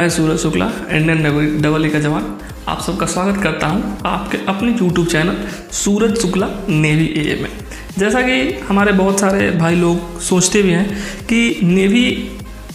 मैं Suraj Shukla Indian double double A का जवान। आप सबका स्वागत करता हूँ आपके अपने YouTube channel Suraj Shukla navy A में। जैसा कि हमारे बहुत सारे भाई लोग सोचते भी हैं कि नेवी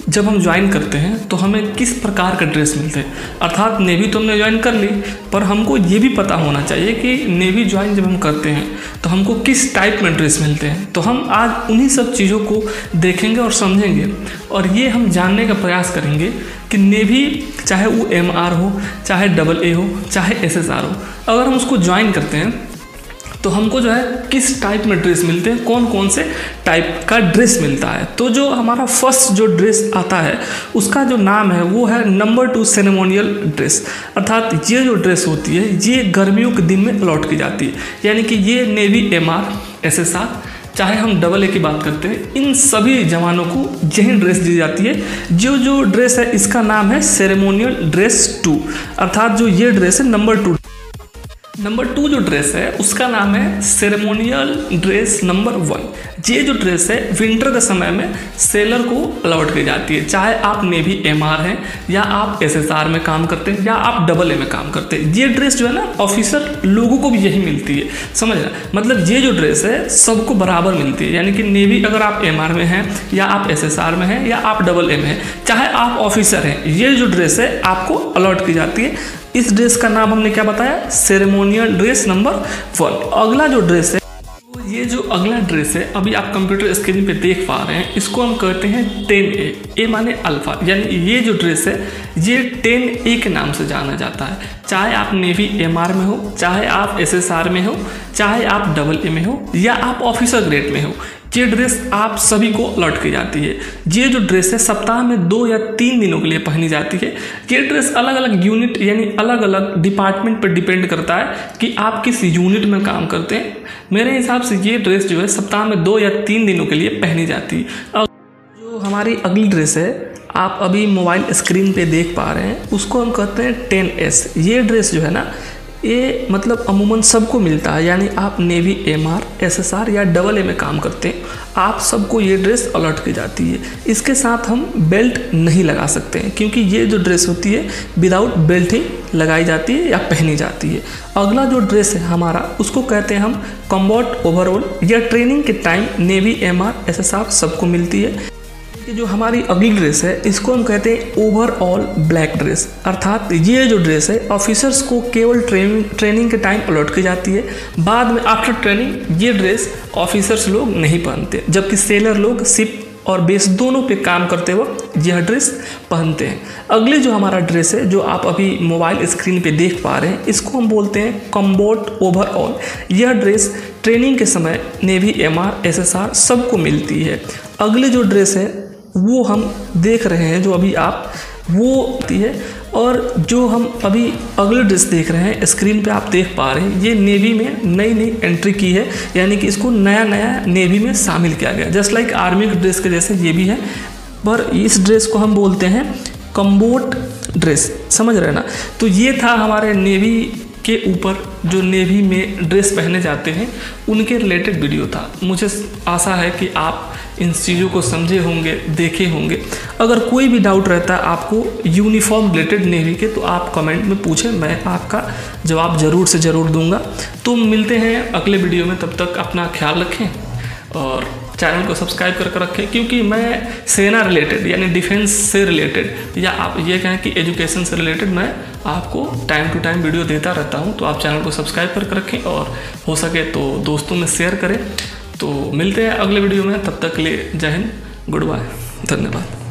जब हम ज्वाइन करते हैं तो हमें किस प्रकार का ड्रेस मिलते हैं? अर्थात नेवी तो हमने ज्वाइन कर ली, पर हमको ये भी पता होना चाहिए कि नेवी ज्वाइन जब हम करते हैं तो हमको किस टाइप में ड्रेस मिलते हैं? तो हम आज उन्हीं सब चीज़ों को देखेंगे और समझेंगे, और ये हम जानने का प्रयास करेंगे कि नेवी चाहे वो एमआर हो, चाहे डबल ए हो, चाहे एसएसआर हो, अगर हम उसको ज्वाइन करते हैं तो हमको जो है, किस टाइप में ड्रेस मिलते हैं कौन कौन से टाइप का ड्रेस मिलता है? तो जो हमारा फ़र्स्ट जो ड्रेस आता है, उसका जो नाम है, वो है नंबर टू सेरेमोनियल ड्रेस अर्थात ये जो ड्रेस होती है, ये गर्मियों के दिन में अलॉट की जाती है। यानी कि ये navy M R S S R चाहे हम डबल ए की बात करते हैं, इन सभी जवानों को यही ड्रेस दी जाती है। जो जो ड्रेस है, इसका नाम है सेरेमोनियल ड्रेस टू अर्थात जो ये ड्रेस है नंबर टू नंबर टू जो ड्रेस है, उसका नाम है सेरेमोनियल ड्रेस नंबर वन ये जो ड्रेस है विंटर के समय में सेलर को अलॉट की जाती है। चाहे आप नेवी एम आर हैं, या आप एस एस आर में काम करते हैं, या आप डबल ए में काम करते हैं, ये ड्रेस जो है ना ऑफिसर लोगों को भी यही मिलती है। समझ रहे मतलब ये जो ड्रेस है, सबको बराबर मिलती है। यानी कि नेवी अगर आप एम आर में हैं, या आप एस एस आर में हैं, या आप डबल ए में हैं, चाहे आप ऑफिसर हैं, ये जो ड्रेस है, आपको अलॉट की जाती है। इस ड्रेस का नाम हमने क्या बताया? सेरेमोनियल ड्रेस नंबर वन अगला जो ड्रेस है ये जो अगला ड्रेस है, अभी आप कंप्यूटर स्क्रीन पे देख पा रहे हैं, इसको हम कहते हैं टेन ए ए माने अल्फ़ा यानी ये जो ड्रेस है, ये टेन ए के नाम से जाना जाता है। चाहे आप नेवी एम आर में हो, चाहे आप एस एस आर में हो, चाहे आप डबल ए में हो, या आप ऑफिसर ग्रेड में हो ये ड्रेस आप सभी को अलॉट की जाती है। ये जो ड्रेस है, सप्ताह में दो या तीन दिनों के लिए पहनी जाती है। ये ड्रेस अलग अलग यूनिट यानी अलग अलग डिपार्टमेंट पर डिपेंड करता है कि आप किस यूनिट में काम करते हैं। मेरे हिसाब से ये ड्रेस जो है, सप्ताह में दो या तीन दिनों के लिए पहनी जाती है। जो हमारी अगली ड्रेस है, आप अभी मोबाइल स्क्रीन पे देख पा रहे हैं, उसको हम कहते हैं टेन एस ये ड्रेस जो है ना ये मतलब अमूमन सबको मिलता है, यानी आप navy M R S S R या डबल ए में काम करते हैं, आप सबको ये ड्रेस अलर्ट की जाती है। इसके साथ हम बेल्ट नहीं लगा सकते हैं, क्योंकि ये जो ड्रेस होती है विदाउट बेल्ट ही लगाई जाती है या पहनी जाती है। अगला जो ड्रेस है हमारा, उसको कहते हैं हम कम्बॉट ओवरऑल या ट्रेनिंग के time navy M R S S R सबको मिलती है। कि जो हमारी अगली ड्रेस है, इसको हम कहते हैं ओवरऑल ब्लैक ड्रेस अर्थात ये जो ड्रेस है ऑफिसर्स को केवल ट्रेनिंग ट्रेनिंग के टाइम अलॉट की जाती है। बाद में आफ्टर ट्रेनिंग ये ड्रेस ऑफिसर्स लोग नहीं पहनते। जबकि सेलर लोग सिप और बेस दोनों पे काम करते वक्त यह ड्रेस पहनते हैं। अगले जो हमारा ड्रेस है, जो आप अभी मोबाइल स्क्रीन पे देख पा रहे हैं, इसको हम बोलते हैं कम्बोट ओवरऑल यह ड्रेस ट्रेनिंग के समय navy M R S S R सबको मिलती है। अगले जो ड्रेस है वो हम देख रहे हैं, जो अभी आप, वो आती है और जो हम अभी अगले ड्रेस देख रहे हैं स्क्रीन पे आप देख पा रहे हैं, ये नेवी में नई नई एंट्री की है, यानी कि इसको नया नया नेवी में शामिल किया गया जस्ट लाइक आर्मी ड्रेस के जैसे ये भी है, पर इस ड्रेस को हम बोलते हैं, कम्बोट ड्रेस समझ रहे ना? तो ये था हमारे नेवी के ऊपर जो नेवी में ड्रेस पहने जाते हैं, उनके रिलेटेड वीडियो था। मुझे आशा है कि आप इन चीज़ों को समझे होंगे, देखे होंगे। अगर कोई भी डाउट रहता है आपको यूनिफॉर्म रिलेटेड नेवी के तो आप कमेंट में पूछें, मैं आपका जवाब ज़रूर से ज़रूर दूँगा। तो मिलते हैं अगले वीडियो में, तब तक अपना ख्याल रखें और चैनल को सब्सक्राइब करके रखें, क्योंकि मैं सेना रिलेटेड यानी डिफेंस से रिलेटेड या आप ये कहें कि एजुकेशन से रिलेटेड मैं आपको टाइम टू टाइम वीडियो देता रहता हूँ तो आप चैनल को सब्सक्राइब करके रखें और हो सके तो दोस्तों में शेयर करें। तो मिलते हैं अगले वीडियो में, तब तक के लिए जय हिंद, गुड बाय, धन्यवाद।